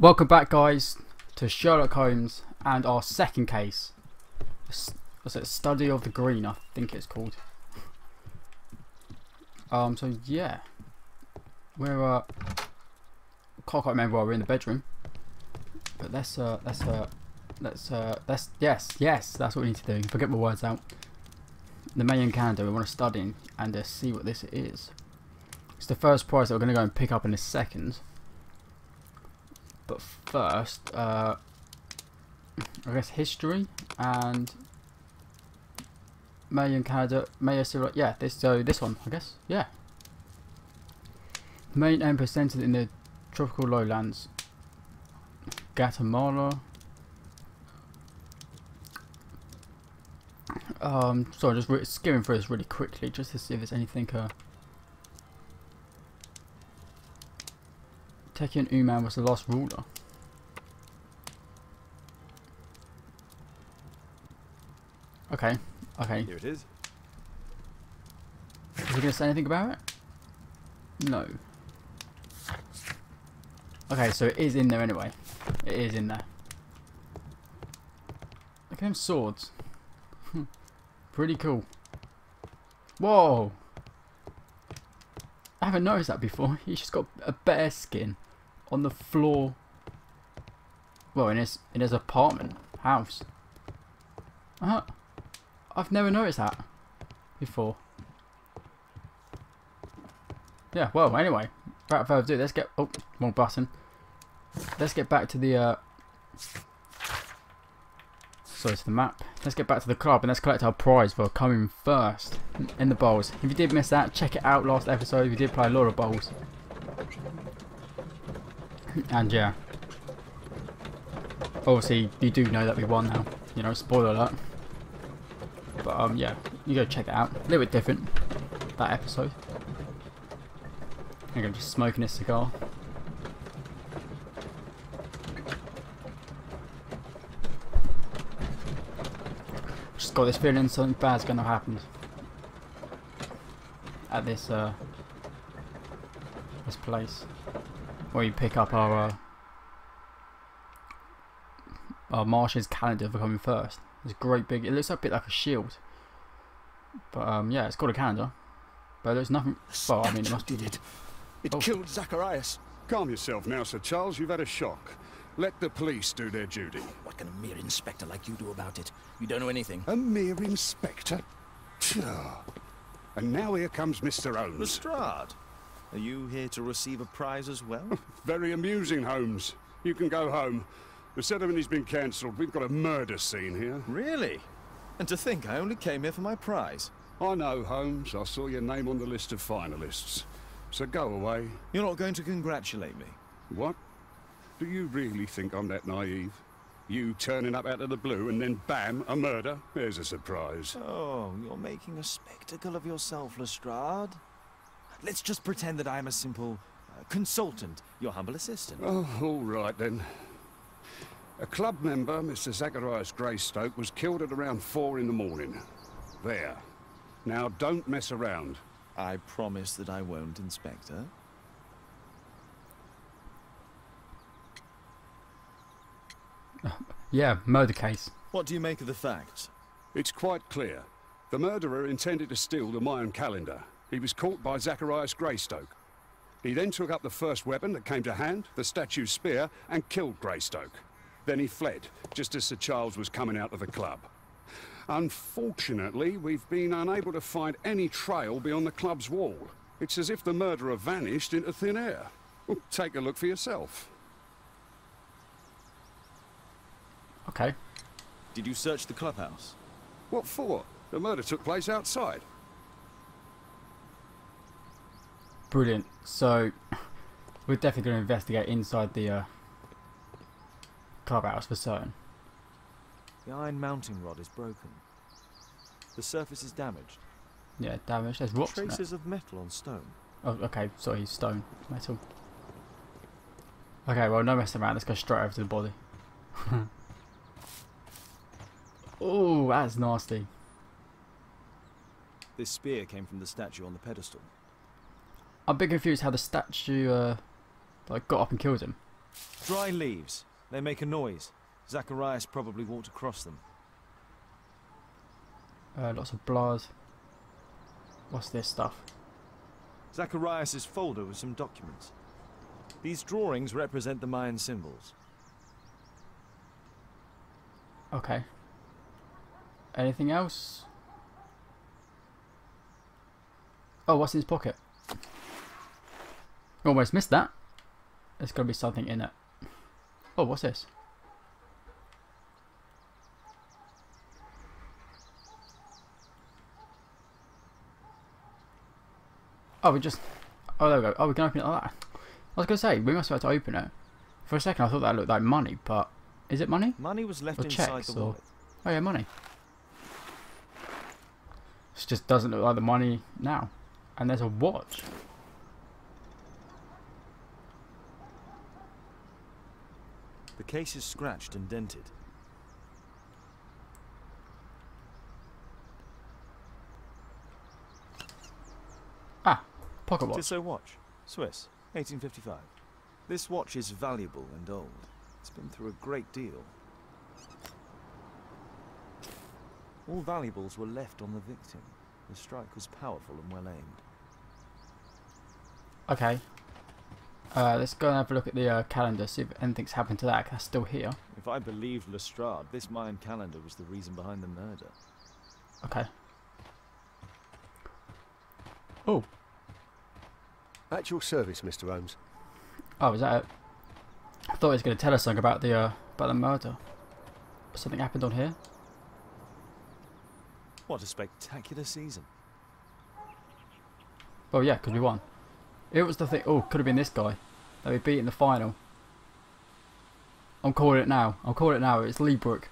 Welcome back, guys, to Sherlock Holmes and our second case. What's it? Study of the Green, I think it's called. Um. So yeah, we're uh. Can't quite remember why we're in the bedroom, but let's uh let's uh let's uh let's yes yes that's what we need to do. Forget my words out. The Mayan calendar, we want to study and uh, see what this is. It's the first prize that we're going to go and pick up in a second. But first, uh, I guess history and May in Canada, May Civil, yeah, this so this one, I guess, yeah. The main emperor centered in the tropical lowlands, Guatemala. Um, sorry, just skimming through this really quickly, just to see if there's anything. Uh, Tekun Uman was the last ruler. Okay, okay. Here it is. Is he going to say anything about it? No. Okay, so it is in there anyway. It is in there. Look at them swords. Hmm. Pretty cool. Whoa! I haven't noticed that before. He's just got a bear skin on the floor. Well, in his in his apartment house. Uh huh. I've never noticed that before. Yeah. Well, anyway, without further ado, let's get. Oh, wrong button. Let's get back to the. Uh, sorry, to the map. Let's get back to the club and let's collect our prize for coming first in the bowls. If you did miss that, check it out last episode. We did play a lot of bowls. And yeah. Obviously, you do know that we won now. You know, spoiler alert. But um, yeah, you go check it out. A little bit different, that episode. I'm just smoking a cigar. Just got this feeling something bad's gonna happen at this uh this place where you pick up our uh, our Martian's calendar for coming first. It's great big. It looks a bit like a shield, but um yeah, it's called a calendar. But there's nothing. Well, I mean, it must be. It, it Oh. killed Zacharias. Calm yourself now, Sir Charles. You've had a shock. Let the police do their duty. What can a mere inspector like you do about it? You don't know anything. A mere inspector? Pshaw. And now here comes Mr. Holmes. Lestrade, are you here to receive a prize as well? Very amusing, Holmes. You can go home. The ceremony's been cancelled. We've got a murder scene here. really? And to think I only came here for my prize. I know, Holmes. I saw your name on the list of finalists. So go away. You're not going to congratulate me. What? Do you really think I'm that naive? You turning up out of the blue and then bam, a murder? There's a surprise. Oh, you're making a spectacle of yourself, Lestrade. Let's just pretend that I'm a simple uh, consultant, your humble assistant. Oh, all right then. A club member, Mr. Zacharias Greystoke, was killed at around four in the morning. There. Now, don't mess around. I promise that I won't, Inspector. Yeah, murder case. What do you make of the facts? It's quite clear. The murderer intended to steal the Mayan calendar. He was caught by Zacharias Greystoke. He then took up the first weapon that came to hand, the statue's spear, and killed Greystoke. Then he fled, just as Sir Charles was coming out of the club. Unfortunately, we've been unable to find any trail beyond the club's wall. It's as if the murderer vanished into thin air. Well, take a look for yourself. Okay. Did you search the clubhouse? What for? The murder took place outside. Brilliant. So, we're definitely going to investigate inside the uh, clubhouse for certain. The iron mounting rod is broken. The surface is damaged. Yeah, damage. There's rocks in it. Traces of metal on stone. Oh, okay. Sorry, stone, metal. Okay, well, no messing around. Let's go straight over to the body. oh, that's nasty. This spear came from the statue on the pedestal. I'm a bit confused how the statue uh, like got up and killed him. Dry leaves. They make a noise. Zacharias probably walked across them. Uh, lots of blood. What's this stuff? Zacharias' folder with some documents. These drawings represent the Mayan symbols. Okay. Anything else? Oh, what's in his pocket? Almost missed that. There's got to be something in it. Oh, what's this? Oh, we just... Oh, there we go. Oh, we can open it like that. I was going to say, we must have had to open it. For a second, I thought that looked like money, but... Is it money? Money was left Or inside checks, the or- wallet. Oh yeah, money. This just doesn't look like the money now. And there's a watch. Case is scratched and dented. Ah, pocket watch. Tissot watch. Swiss. 1855. This watch is valuable and old. It's been through a great deal. All valuables were left on the victim. The strike was powerful and well aimed. Okay. Uh, let's go and have a look at the uh, calendar, see if anything's happened to that. 'cause That's still here. If I believed Lestrade, this Mayan calendar was the reason behind the murder. Okay. Oh, At your service, Mr. Holmes. oh, is that it? I thought he was going to tell us something about the uh, about the murder. Something happened on here. What a spectacular season. Oh yeah, because we won. It was the thing. Oh, could have been this guy that we beat in the final. I'm calling it now. I'm calling it now. It's Lee Brook.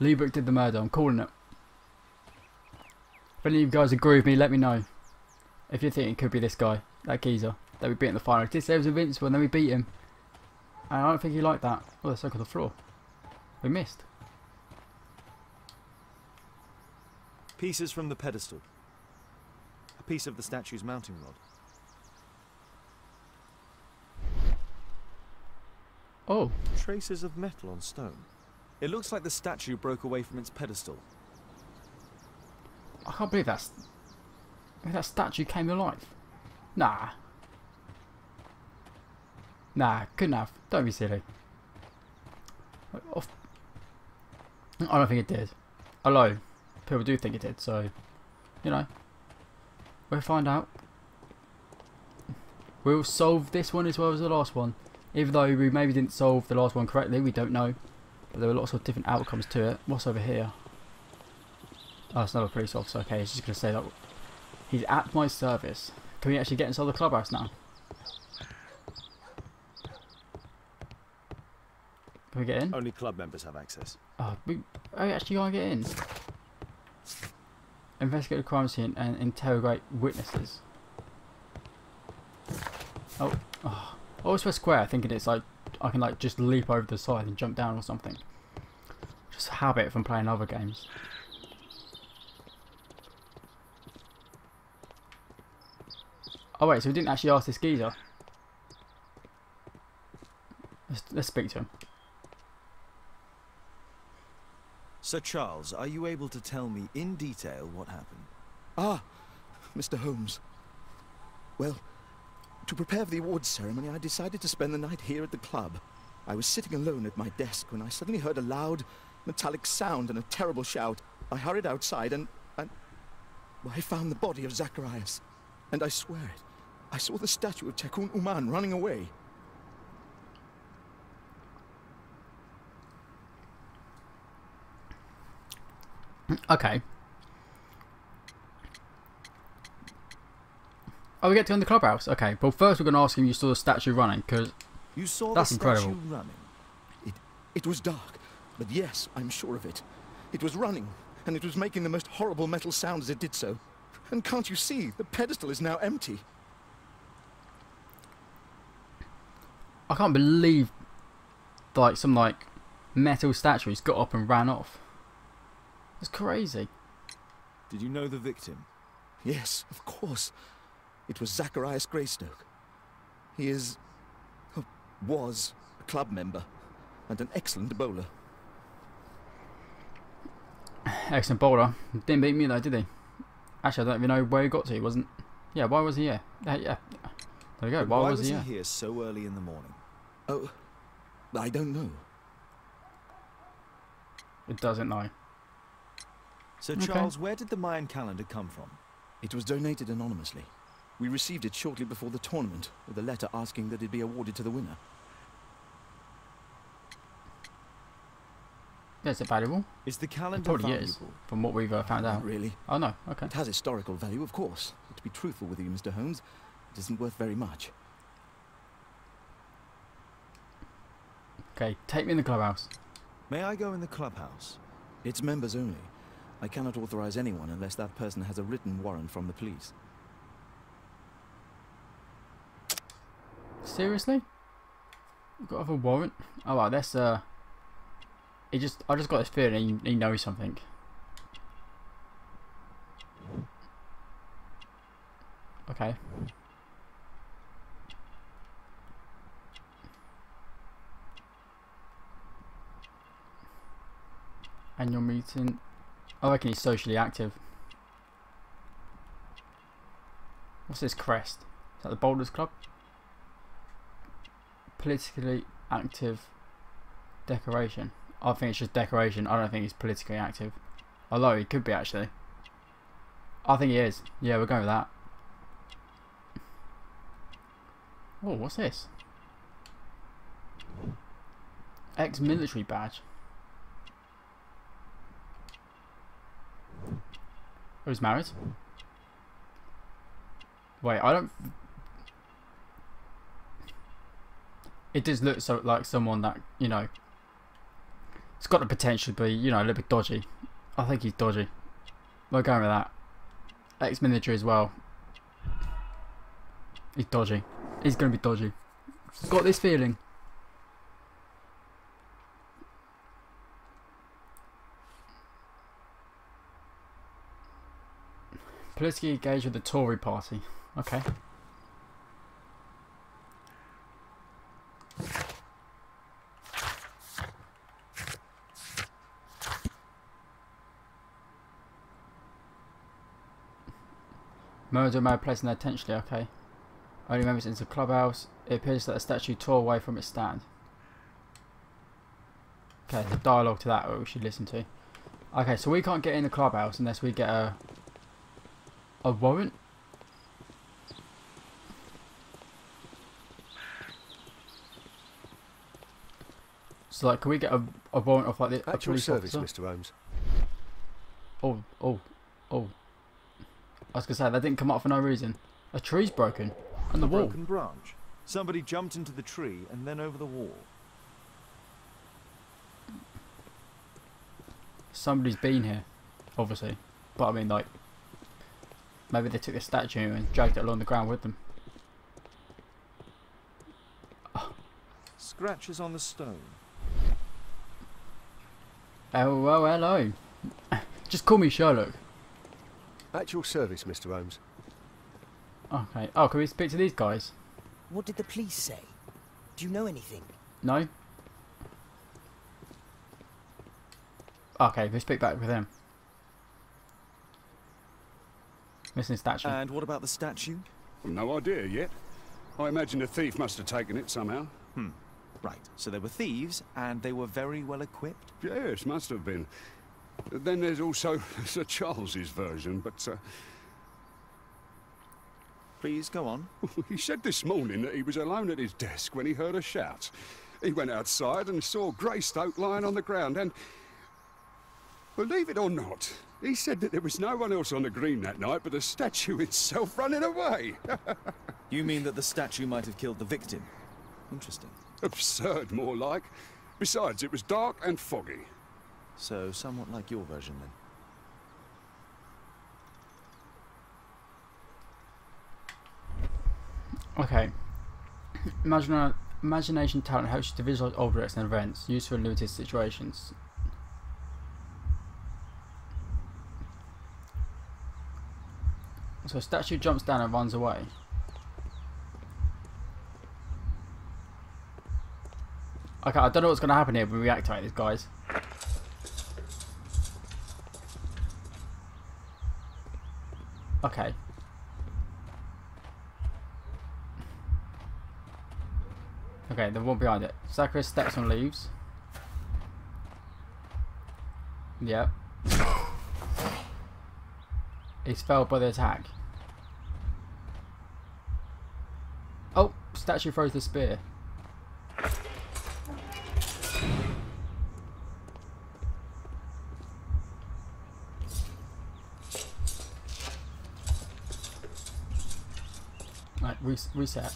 Lee Brook did the murder. I'm calling it. If any of you guys agree with me, let me know. If you think it could be this guy, that geezer that we beat in the final. This was invincible, and then we beat him. And I don't think he liked that. Oh, they're stuck on the floor. We missed. Pieces from the pedestal. A piece of the statue's mounting rod. Oh, Traces of metal on stone. It looks like the statue broke away from its pedestal. I can't believe that's. That statue came to life. Nah. Nah, couldn't have. Don't be silly. Off- I don't think it did. Although, people do think it did, so, you know. We'll find out. We'll solve this one as well as the last one. Even though we maybe didn't solve the last one correctly, we don't know. But there were lots of different outcomes to it. What's over here? Oh, it's another police officer. Okay, he's just going to say that he's at my service. Can we actually get inside the clubhouse now? Can we get in? Only club members have access. Oh, we, oh, we actually can't get in. Investigate the crime scene and interrogate witnesses. Oh, oh. I always press square thinking it's like I can like just leap over the side and jump down or something. Just a habit from playing other games. Oh wait, so we didn't actually ask this geezer. Let's, let's speak to him. Sir Charles, are you able to tell me in detail what happened? Ah, Mr. Holmes. Well, to prepare for the awards ceremony, I decided to spend the night here at the club. I was sitting alone at my desk when I suddenly heard a loud, metallic sound and a terrible shout. I hurried outside and. and. well, I found the body of Zacharias. And I swear it, I saw the statue of Tekun Uman running away. Okay. Oh, we get to go in the clubhouse. Okay, well first we're going to ask him you saw the statue running, because You saw That's the statue incredible. running. It was dark, but yes, I'm sure of it. It was running, and it was making the most horrible metal sound as it did so. And can't you see? The pedestal is now empty. I can't believe like some like metal statues got up and ran off. It's crazy. Did you know the victim? Yes, of course. It was Zacharias Greystoke. He is. oh, was a club member, and an excellent bowler. Excellent bowler. Didn't beat me though, did he? Actually, I don't even know where he got to. He wasn't. Yeah, why was he here? Yeah, yeah. There we go. Why, why was, was he he here? here so early in the morning? Oh, I don't know. It doesn't know. So, Okay. Charles, where did the Mayan calendar come from? It was donated anonymously. We received it shortly before the tournament, with a letter asking that it be awarded to the winner. Yeah, is it valuable? Is the calendar probably valuable? is. From what we've uh, found Not out. really. Oh no. Okay. It has historical value, of course. But to be truthful with you, Mr. Holmes, it isn't worth very much. Okay. Take me in the clubhouse. May I go in the clubhouse? It's members only. I cannot authorize anyone unless that person has a written warrant from the police. Seriously? You got to have a warrant? Oh wow, that's uh. He just, I just got this feeling he, he knows something. Okay. Annual meeting. I reckon he's socially active. What's this crest? Is that the Boulders Club? Politically active decoration. I think it's just decoration. I don't think he's politically active. Although he could be actually. I think he is. Yeah, we're going with that. Oh, what's this? Ex-military badge. He's married? Wait, I don't... It does look so like someone that, you know... It's got the potential to be, you know, a little bit dodgy. I think he's dodgy. We're going with that. Ex-military as well. He's dodgy. He's going to be dodgy. Got this feeling. Politically engaged with the Tory party. Okay. Murder may have placed in there intentionally, okay. Only members into the clubhouse. It appears that the statue tore away from its stand. Okay, the dialogue to that we should listen to. Okay, so we can't get in the clubhouse unless we get a a warrant. So like, can we get a, a warrant off like the a At your police service, officer? Mr. Holmes. Oh, oh, oh. I was gonna say that didn't come up for no reason. A tree's broken and the A wall. broken branch. Somebody jumped into the tree and then over the wall. Somebody's been here, obviously. But I mean, like, maybe they took the statue and dragged it along the ground with them. Scratches on the stone. Oh well, hello. Just call me Sherlock. At your service, Mr. Holmes. Okay. Oh, can we speak to these guys? What did the police say? Do you know anything? No. Okay, we speak back with them. Missing statue. And what about the statue? No idea yet. I imagine a thief must have taken it somehow. Hmm. Right. So they were thieves and they were very well equipped. Yes, must have been. Then there's also Sir Charles's version, but uh, Please go on. he said this morning that he was alone at his desk when he heard a shout. He went outside and saw Greystoke lying on the ground and... Believe it or not, he said that there was no one else on the green that night but the statue itself running away. You mean that the statue might have killed the victim? Interesting. Absurd, more like. Besides, it was dark and foggy. So somewhat like your version then. Okay. Imagination talent helps you to visualize objects and events, useful in limited situations. So a statue jumps down and runs away. Okay, I don't know what's going to happen here when we activate these guys. Okay. Okay, the one behind it. Zacharias steps on leaves. Yep. He's felled by the attack. Oh, statue throws the spear. Right, res reset.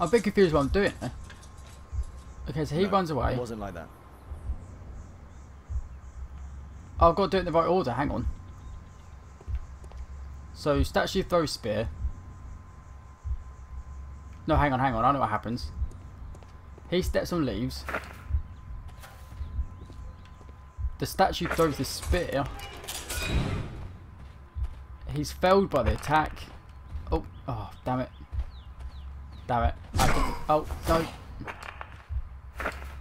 I'm a bit confused what I'm doing. Okay, so he No, runs away. It wasn't like that. Oh, I've got to do it in the right order. Hang on. So, statue throws spear. No, hang on, hang on. I know what happens. He steps on leaves. The statue throws the spear. He's felled by the attack. Oh, oh, damn it. Damn it. Oh, no.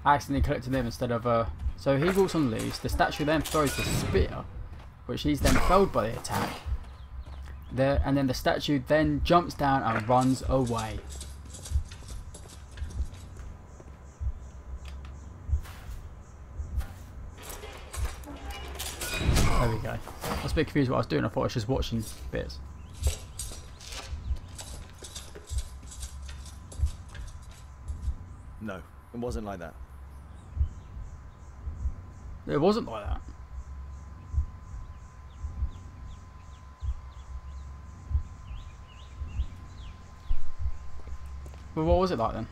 I accidentally collected him instead of uh so he walks on leaves, the statue then throws the spear, which he's then felled by the attack. There and then the statue then jumps down and runs away. There we go. I was a bit confused what I was doing, I thought I was just watching bits. No, it wasn't like that. It wasn't like that. Well, what was it like then?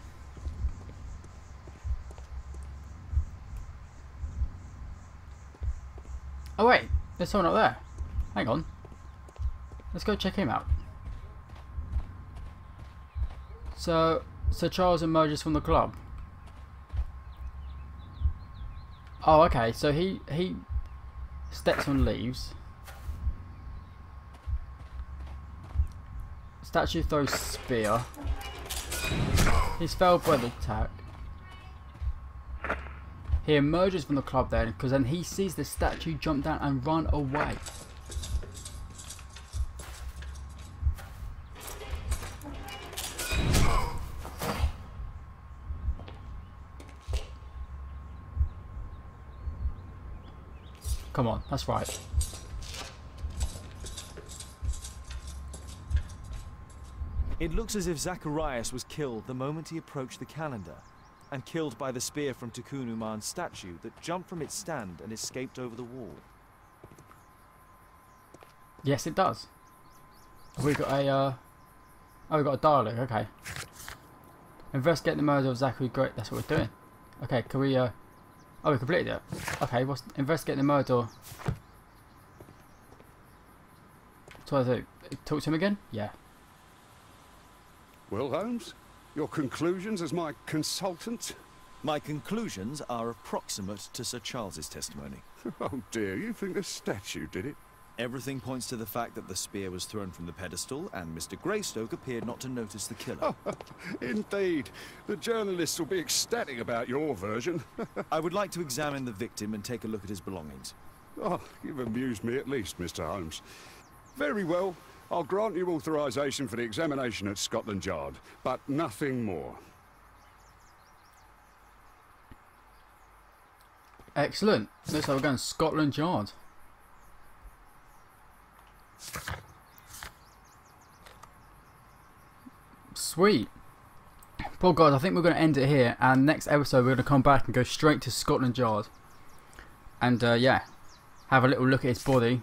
Oh wait, there's someone up there. Hang on. Let's go check him out. So, Sir Charles emerges from the club. Oh, okay. So he he steps on leaves. Statue throws spear. He's felled by the attack. He emerges from the club then, because then he sees the statue jump down and run away. Come on, that's right. It looks as if Zacharias was killed the moment he approached the calendar, and killed by the spear from Tekun Uman's statue that jumped from its stand and escaped over the wall. Yes, it does. We've we got a, uh... Oh, we've got a dialogue, okay. Investigate the murder of Zachary Great. That's what we're doing. Okay, can we, uh... Oh, we completed it. Okay, what's... Investigate the murder... So what do I do? Talk to him again? Yeah. Well, Holmes, your conclusions as my consultant? My conclusions are approximate to Sir Charles's testimony. Oh dear, you think the statue did it? Everything points to the fact that the spear was thrown from the pedestal, and Mr. Greystoke appeared not to notice the killer. Indeed. The journalists will be ecstatic about your version. I would like to examine the victim and take a look at his belongings. oh, you've amused me at least, Mr. Holmes. Very well. I'll grant you authorization for the examination at Scotland Yard, but nothing more. Excellent. Looks like we're going Scotland Yard. Sweet. Poor guys, I think we're going to end it here. And next episode, we're going to come back and go straight to Scotland Yard. And uh, yeah, have a little look at his body.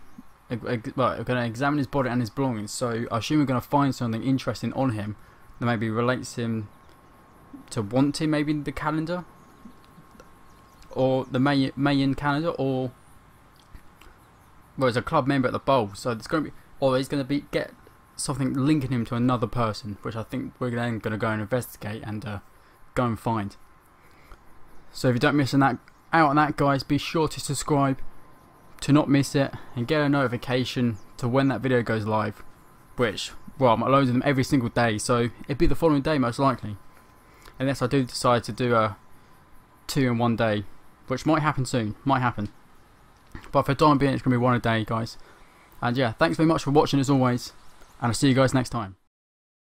Well, we're going to examine his body and his belongings. So I assume we're going to find something interesting on him that maybe relates him to wanting maybe the calendar or the May Mayan calendar, or well, as a club member at the bowl. So there's going to be or he's going to be get something linking him to another person, which I think we're then going to go and investigate and uh, go and find. So if you don't miss on that, out on that, guys, be sure to subscribe to not miss it and get a notification to when that video goes live. Which, well, I'm uploading them every single day, so it'd be the following day most likely. Unless I do decide to do a two in one day, which might happen soon, might happen. But for time being, it's going to be one a day, guys. And yeah, thanks very much for watching as always, and I'll see you guys next time.